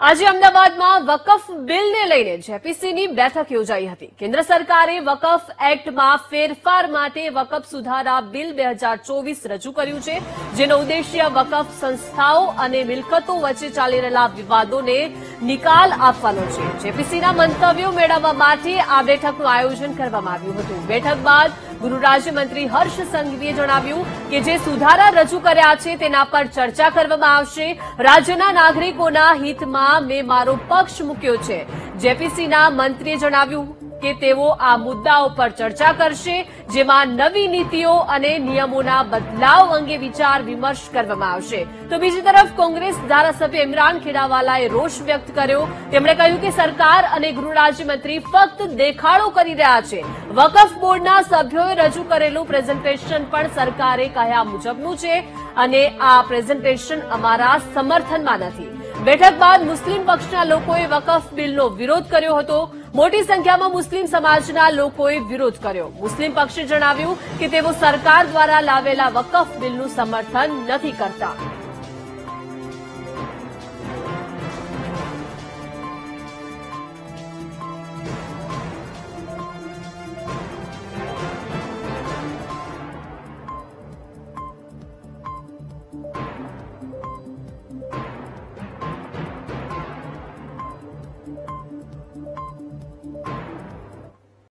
આજે અમદાવાદમાં વકફ બિલને લઈને જેપીસીની બેઠક યોજાઈ હતી. કેન્દ્ર સરકારે વકફ એક્ટમાં ફેરફાર માટે વકફ સુધારા બિલ બે રજૂ કર્યું છે, જેનો ઉદ્દેશ્ય વકફ સંસ્થાઓ અને મિલકતો વચ્ચે ચાલી રહેલા વિવાદોને નિકાલ આપવાનો છે. જેપીસીના મંતવ્યો મેળવવા માટે આ બેઠકનું આયોજન કરવામાં આવ્યું હતું. બેઠક બાદ ગૃહ રાજ્યમંત્રી હર્ષ સંઘવીએ જણાવ્યું કે જે સુધારા રજૂ કર્યા છે તેના પર ચર્ચા કરવામાં આવશે. રાજ્યના નાગરિકોના હિતમાં મેં મારો પક્ષ મૂક્યો છે. જેપીસીના મંત્રીએ જણાવ્યું કે તેઓ આ મુદ્દાઓ પર ચર્ચા કરશે, જેમાં નવી નીતિઓ અને નિયમોના બદલાવ અંગે વિચાર વિમર્શ કરવામાં આવશે. તો બીજી તરફ કોંગ્રેસ ધારાસભ્ય ઇમરાન ખેડાવાલાએ રોષ વ્યક્ત કર્યો. તેમણે કહ્યું કે સરકાર અને ગૃહ રાજ્યમંત્રી ફક્ત દેખાડો કરી રહ્યા છે. વકફ બોર્ડના સભ્યોએ રજૂ કરેલું પ્રેઝન્ટેશન પણ સરકારે કહ્યા મુજબનું છે. અને આ પ્રેઝન્ટેશન અમારા સમર્થનમાં નથી. બેઠક બાદ મુસ્લિમ પક્ષના લોકોએ વકફ બિલનો વિરોધ કર્યો હતો. મોટી સંખ્યામાં મુસ્લિમ સમાજના લોકોએ વિરોધ કર્યો. મુસ્લિમ પક્ષે જણાવ્યું કે તેઓ સરકાર દ્વારા લાવેલા વકફ બિલનું સમર્થન નથી કરતા.